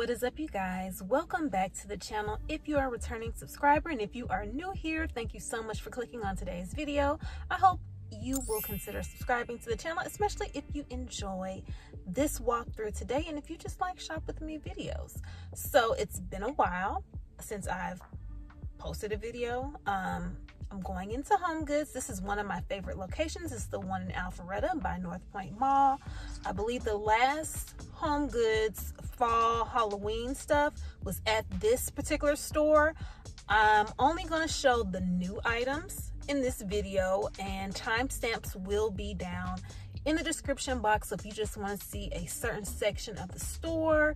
what is up you guys welcome back to the channel if you are a returning subscriber and if you are new here thank you so much for clicking on today's video i hope you will consider subscribing to the channel especially if you enjoy this walkthrough today and if you just like shop with me videos so it's been a while since i've posted a video um I'm going into Home Goods. This is one of my favorite locations. It's the one in Alpharetta by North Point Mall. I believe the last Home Goods fall Halloween stuff was at this particular store. I'm only going to show the new items in this video and timestamps will be down in the description box. So if you just want to see a certain section of the store,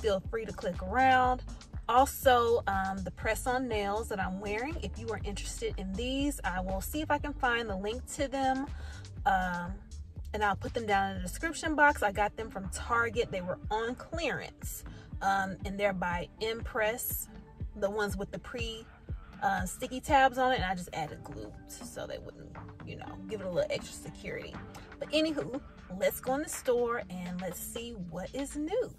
feel free to click around also um, the press-on nails that I'm wearing. If you are interested in these, I will see if I can find the link to them. Um, and I'll put them down in the description box. I got them from Target. They were on clearance. Um, and they're by Impress, the ones with the pre uh, sticky tabs on it. And I just added glue so they wouldn't, you know, give it a little extra security. But anywho, let's go in the store and let's see what is new.